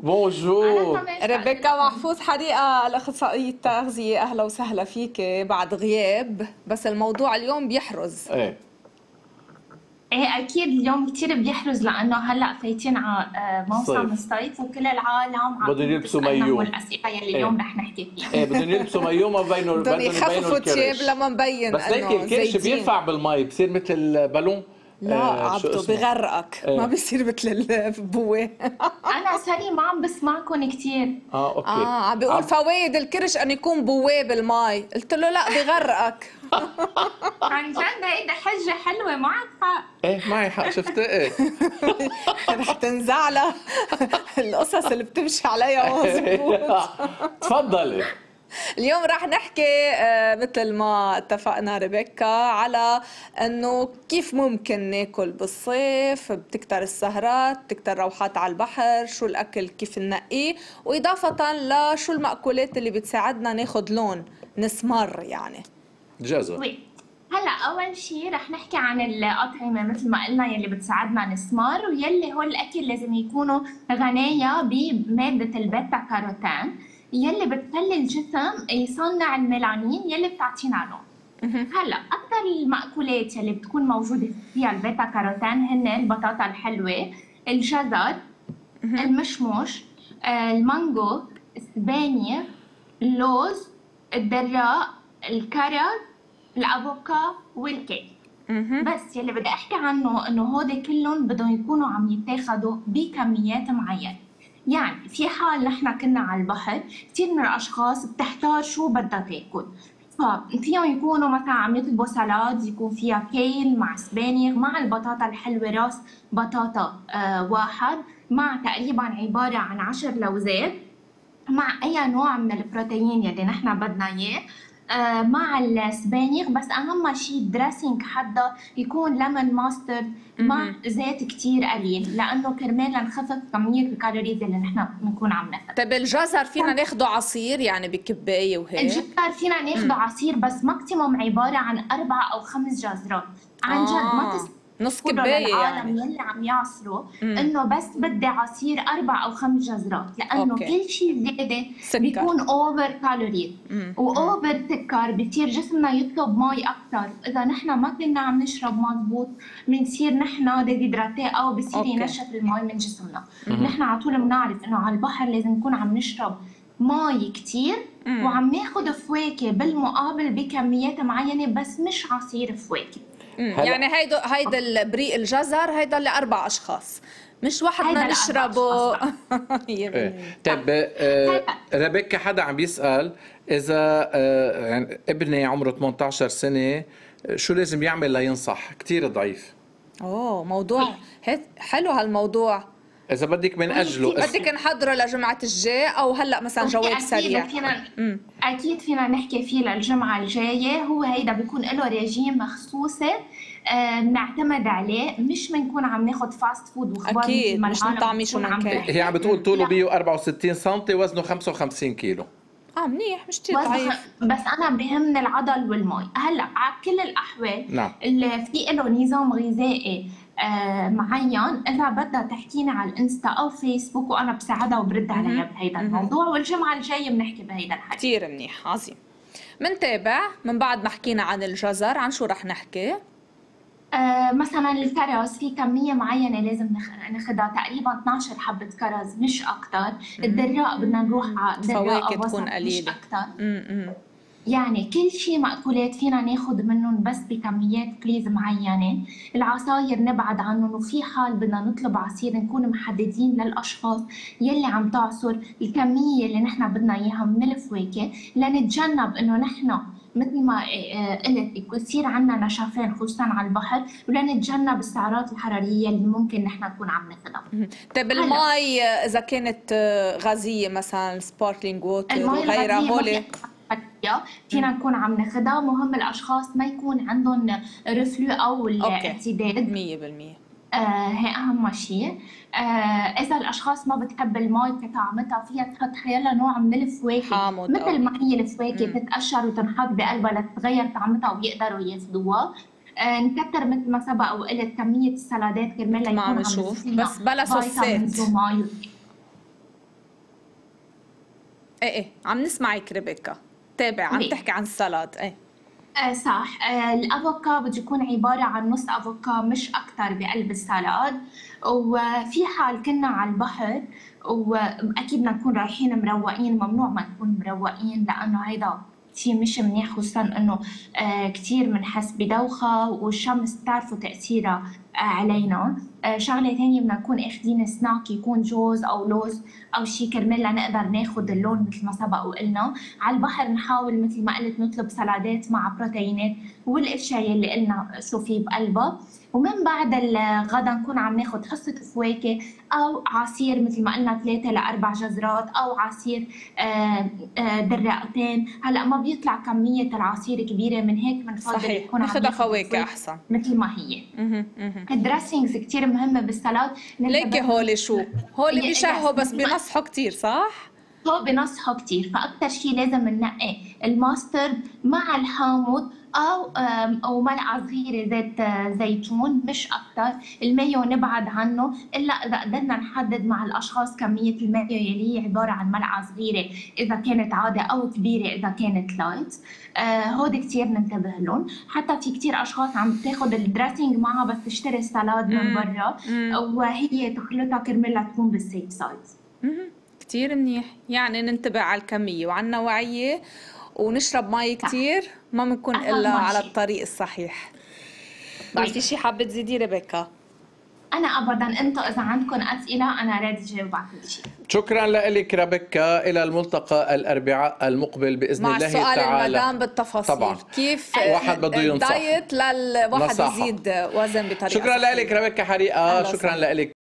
بونجور ريبيكا محفوظ حديقة الأخصائية التغذية أهلا وسهلا فيك بعد غياب بس الموضوع اليوم بيحرز إيه إيه أكيد اليوم كثير بيحرز لأنه هلا فايتين على موسم صيف. الصيف وكل العالم عم بدهم يلبسوا مايو. والاسئله يلي. اليوم رح نحكي فيها إيه بدهم يلبسوا مايو ما بينوا بدهم بدهم يخففوا الكرش لما مبين بس هيك إنه الكرش. بينفع بالمي بصير مثل بالون لا آه، اسمه؟ بغرقك. ما بيصير مثل ال bouée. أنا sorry ما عم بسمعكم كثير آه okay. آه عم بيقول فوائد الكرش أن يكون bouée بالمي قلت له لا بغرقك. عن جد هيدا حجة حلوة معك حق. إيه معي حق. شفت؟ إيه. رح تنزعلها القصص اللي بتمشي عليها مظبوط تفضلي. اليوم رح نحكي آه، مثل ما اتفقنا ريبيكا على إنه كيف ممكن ناكل بالصيف بتكتر السهرات بتكتر روحات على البحر شو الأكل كيف ننقيه وإضافة لشو المأكولات اللي بتساعدنا ناخد لون نسمر يعني. جزر وي. هلا أول شيء رح نحكي عن الأطعمة مثل ما قلنا يلي بتساعدنا نسمر ويلي هو الأكل لازم يكونوا غنايا بمادة البيتا كاروتين. يلي بتخلي الجسم يصنع الميلانين يلي بتعطينا لون هلأ أكثر المأكولات يلي بتكون موجودة فيها البيتا كاروتين هن البطاطا الحلوة الجزر المشموش آه، المانجو السبانخ اللوز الدراق الكرز الأفوكا والكيك. بس يلي بدي أحكي عنه إنه هودي كلهم بدهم يكونوا عم يتاخدوا بكميات معينة. يعني في حال نحن كنا على البحر كثير من الأشخاص بتحتار شو بدها تاكل. ففيهم يكونوا مثلا عم يطلبوا salade يكون فيها كيل مع سبانخ مع البطاطا الحلوة راس بطاطا آه واحد مع تقريبا عبارة عن عشر لوزات مع أي نوع من البروتين يلي نحن بدنا إياه. آه، مع السبانخ بس أهم شيء ال dressing حدا يكون ليمون mustard مع زيت كتير قليل لأنه كرمال نخفف كميه ال calories اللي نحن بنكون عم ناخذها طيب الجزر فينا ناخده عصير يعني بكباية وهيك؟ الجزر فينا ناخده عصير بس maximum عبارة عن أربع أو خمس جزرات. عن جد ما آه، تس نص كباية للعالم يعني. يلي عم يعصروا إنه بس بدي عصير أربع أو خمس جزرات لأنه okay. كل شيء زيادة. بيكون over calories و over سكر بصير جسمنا يطلب مي أكثر إذا نحن ما كنا عم نشرب مزبوط بنصير نحن dehydrated أو بصير. ينشف المي من جسمنا. نحن على طول بنعرف إنه على البحر لازم نكون عم نشرب مي كتير وعم ناخذ فواكه بالمقابل بكميات معينة بس مش عصير فواكه. يعني هيدا هيدا البريق الجزر هيدا لأربع أشخاص. مش واحد بدنا نشربه. إيه. طيب آه، ريبيكا حدا عم بيسأل إذا آه، يعني ابني عمره 18 سنة شو لازم يعمل لينصح؟ كتير ضعيف. أوه موضوع. هيك حلو هالموضوع. إذا بدك من أجله اس- بدك نحضره لجمعة الجاي أو هلأ مثلا جواب أكيد سريع فينا. أكيد فينا نحكي فيه للجمعة الجاية هو هيدا بيكون له ريجيم مخصوصة آه، بنعتمد عليه مش بنكون عم ناخذ fast food واخبار ما مش نطعمي شو عم كان. هي عم بتقول طوله لا. 164 سم وزنه 55 كيلو آه منيح مش كثير ضعيف بس أنا بهمني العضل والمي هلأ على كل الأحوال نعم. اللي في له نظام غذائي آه معين. إذا بدها تحكيني على الإنستا أو فيسبوك وأنا بساعدها وبرد عليها بهيدا الموضوع والجمعة الجاية بنحكي بهيدا الحكي. كثير منيح عظيم. منتابع من بعد ما حكينا عن الجزر عن شو رح نحكي؟ آه مثلا الكرز في كمية معينة لازم نخ- ناخدها تقريبا 12 حبة كرز مش أكثر الدراق بدنا نروح على دراق فواكه تكون مش قليلة. أكثر يعني كل شيء مأكولات فينا ناخد منهم بس بكميات please معينة. العصاير نبعد عنهم وفي حال بدنا نطلب عصير نكون محددين للأشخاص يلي عم تعصر الكمية اللي نحن بدنا إياها من الفواكه لنتجنب إنه نحن مثل ما آه، قلت يصير عندنا نشفان خصوصا على البحر ولنتجنب السعرات الحرارية اللي ممكن نحن نكون عم ناخدها. طيب. المي إذا كانت آه، غازية مثلا sparkling water وغيرها الغازية فيها فينا نكون عم ناخدها مهم الأشخاص ما يكون عندهم رفلو أو الاعتداد. 100% آه هي أهم شيء. آه إذا الأشخاص ما بتحب المي بطعمتها فيها تحط حيلا نوع من الفواكه. مثل ما هي الفواكه مم. تتقشر وتنحط بقلبها لتتغير طعمتها ويقدروا ياخذوها آه نكتر مثل ما سبق وقلت كمية السلادات كرمال ما عم نشوف، بس بلا صوصات. إيه إيه عم نسمعك ريبيكا تابع عم؟ تحكي عن السلطة إيه. آه صح. آه الأفوكا بده يكون عبارة عن نص أفوكا مش أكتر بقلب السلطات وفي حال كنا على البحر وأكيد بدنا نكون رايحين مروقين ممنوع ما نكون مروقين لأنه هيدا شيء مش منيح خصوصا إنه آه كثير بنحس بدوخة والشمس بتعرفوا تأثيرها. علينا. آه شغلة ثانية بدنا نكون أخذين سناك يكون جوز أو لوز أو شيء كرمال لنقدر ناخذ اللون مثل ما سبق وقلنا. على البحر نحاول مثل ما قلت نطلب سلادات مع بروتينات والاشياء يلي قلنا شو في بقلبها. ومن بعد الغدا نكون عم ناخذ حصة فواكه أو عصير مثل ما قلنا ثلاثة لأربع جزرات أو عصير آه، آه، دراقتين هلأ ما بيطلع كمية العصير كبيرة من هيك بنفضل صحيح. ناخد فواكه أحسن. مثل ما هي. مهم، مهم. الدريسينجز كتير مهمة بالسلاد ليكي هولي شو هولي بيشهوا بس بنصحوا كتير صح؟ هو بنصحه كتير. فأكتر شيء لازم ننقي ال mustard مع الحامض أو أو ملعقة صغيرة زيت آه، زيتون مش أكتر. ال mayo نبعد عنه. إلا إذا قدرنا نحدد مع الأشخاص كمية ال mayo يلي هي عبارة عن ملعقة صغيرة إذا كانت عادة أو كبيرة إذا كانت light آه هود كتير ننتبه لهم. حتى في كتير أشخاص عم تاخد ال dressing معها بس تشتري ال salad من. برا. وهي تخلطها كرمال تكون بال safe side. كتير منيح يعني ننتبه على الكمية وعلى النوعية ونشرب مي كتير ما بنكون إلا على. الطريق الصحيح بعد في شي حابة تزيدي ريبيكا أنا ابدا أنتم إذا عندكم أسئلة أنا ready جاوب على كل شيء شكرا لك ريبيكا إلى الملتقى الأربعاء المقبل بإذن مع الله تعالى المدام بالتفاصيل طبعاً. كيف واحد بده ينصح. ال diet للواحد. يزيد وزن بطريقة شكرا. لك ربكا حريقة شكرا. لك